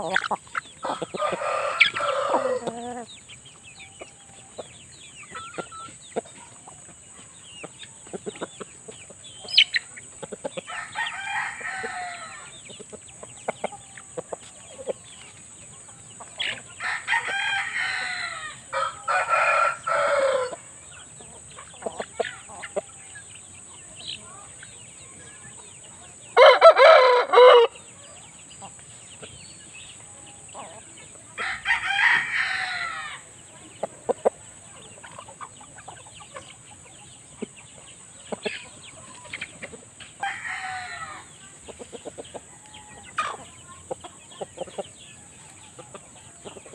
Oh,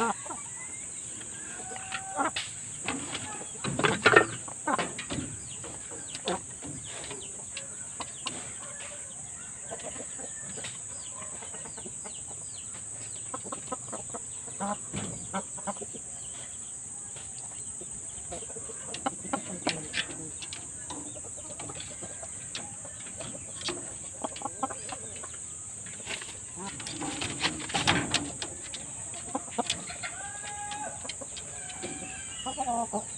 Ah. ako.